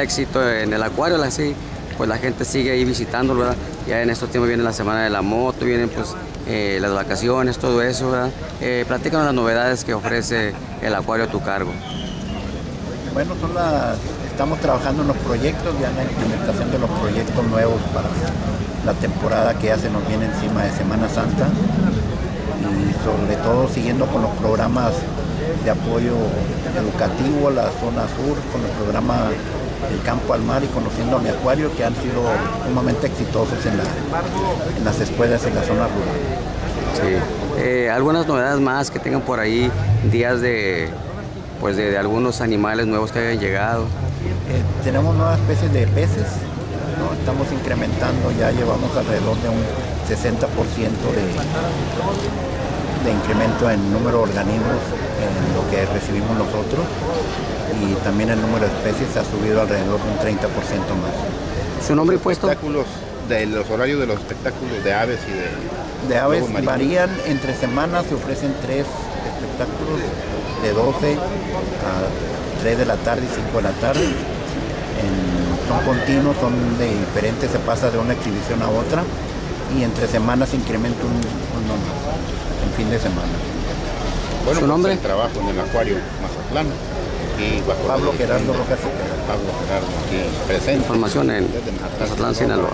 éxito en el acuario, así, pues la gente sigue ahí visitándolo, ¿verdad? Ya en estos tiempos viene la semana de la moto, vienen pues eh, las vacaciones, todo eso, ¿verdad? Eh, platícanos las novedades que ofrece el acuario a tu cargo. Bueno, estamos trabajando en los proyectos, ya en la implementación de los proyectos nuevos para la temporada que ya se nos viene encima de Semana Santa y sobre todo siguiendo con los programas de apoyo educativo a la zona sur, con el programa El Campo al Mar y Conociendo a mi Acuario, que han sido sumamente exitosos en, en las escuelas en la zona rural. Sí. Eh, algunas novedades más que tengan por ahí, días de, pues de, de algunos animales nuevos que hayan llegado. Eh, tenemos nuevas especies de peces, ¿no? estamos incrementando, ya llevamos alrededor de un 60% de, de incremento en número de organismos en lo que recibimos nosotros y también el número de especies ha subido alrededor de un 30% más. ¿Su nombre y puesto? Espectáculos, de los horarios de los espectáculos de aves y de... De aves varían entre semanas, se ofrecen tres espectáculos de 12 a 3 de la tarde y 5 de la tarde. En- son continuos, son de diferentes, se pasa de una exhibición a otra y entre semanas se incrementa un, uno más, en fin de semana. Bueno, ¿Su pues, nombre? el trabajo en el acuario Mazatlán. Aquí bajo Pablo Gerardo Rojas. Pablo Gerardo, aquí presente. Información en Mazatlán, Sinaloa.